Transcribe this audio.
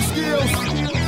skills.